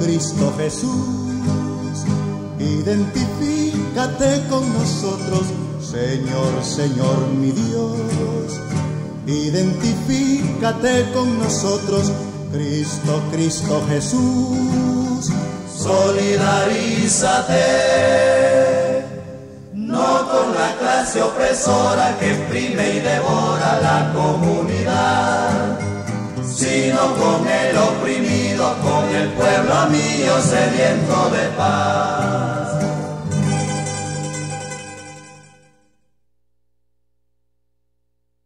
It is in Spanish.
Cristo, Jesús, identifícate con nosotros, Señor, Señor mi Dios. Identifícate con nosotros, Cristo, Cristo Jesús. Solidarízate, no con la clase opresora que exprime y devora mío sediento de paz.